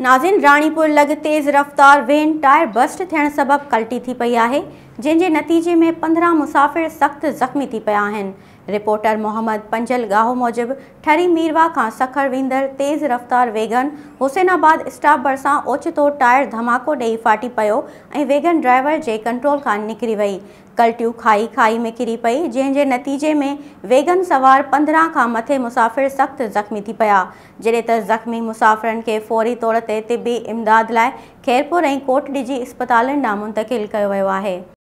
नाज़िन तेज रफ्तार वेन tyre bast थियणु सबब कल्टी थी पई आहे जंहिंजे नतीजे में पंद्रहं मुसाफ़िर सख़्तु ज़ख़्मी थी पिया आहिनि रिपोर्टर मोहम्मद पंजल गाहो मूजिब ठरी मीरवा का सखर वेंदड़ तेज़ रफ्तार वेगन हुसैनाबाद स्टाफ भरसा ओचितो टायर धमाको ॾेई फाटी पो वेगन ड्राइवर के कंट्रोल का निकिरी वही कल्टियूं खाई खाई में किरी पई जंहिं जे नतीजे में वेगन सवार पंद्रह का मथे मुसाफ़िर सख्त ज़ख़्मी थी पाया जड॒हिं त ज़ख़्मी मुसाफिर के फौरी तौर ते तिबी इमदाद लाइ ख़ैरपुर ऐं कोटडिजी अस्पताल ॾां मुंतकिल कयो वियो